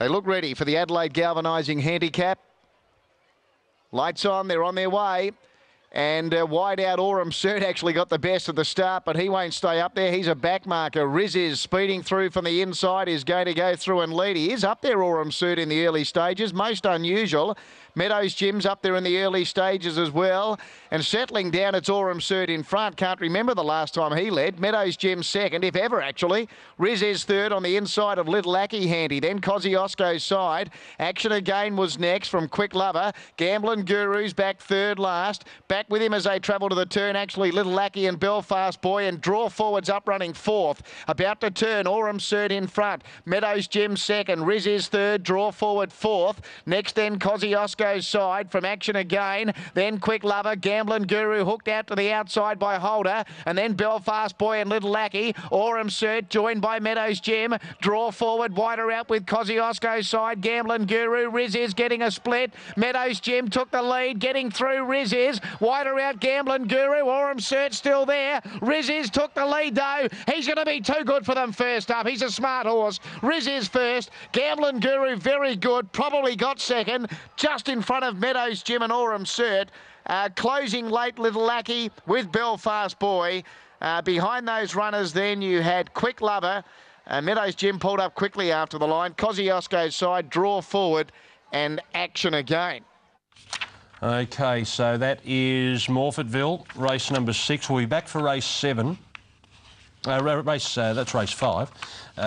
They look ready for the Adelaide Galvanising Handicap. Lights on, they're on their way. And uh, wide out Aurum Cert actually got the best at the start, but he won't stay up there. He's a back marker. Riziz speeding through from the inside, is going to go through and lead. He is up there, Aurum Cert, in the early stages. Most unusual. Meadows Jim's up there in the early stages as well. And settling down, it's Aurum Cert in front. Can't remember the last time he led. Meadows Jim second, if ever, actually. Riziz third on the inside of Little Lackey Handy. Then Kosciuszko's side. Action Again was next from Quick Lover. Gambling Guru's back third last. Back with him as they travel to the turn. Actually, Little Lackey and Belfast Boy and draw forwards up running fourth. About to turn, Aurum Cert in front. Meadows Jim second. Riziz third. Draw forward fourth. Next then Kosciuszko's side from Action Again. Then Quick Lover. Gambling Guru hooked out to the outside by Holder. And then Belfast Boy and Little Lackey. Aurum Cert joined by Meadows Jim. Draw forward wider out with Kosciuszko's side. Gambling Guru. Riziz getting a split. Meadows Jim took the lead. Getting through Riziz. Wider out Gambling Guru. Aurum Cert still there. Riziz took the lead though. He's going to be too good for them first up. He's a smart horse. Riziz first. Gambling Guru very good. Probably got second. Just in front of Meadows Jim and Aurum Cert. Uh, closing late Little Lackey with Belfast Boy. Uh, behind those runners then you had Quick Lover. Uh, Meadows Jim pulled up quickly after the line. Kosciuszko's side draw forward and action again. Okay, so that is Morphettville, race number six. We'll be back for race seven. Uh, race, uh, that's race five. Uh,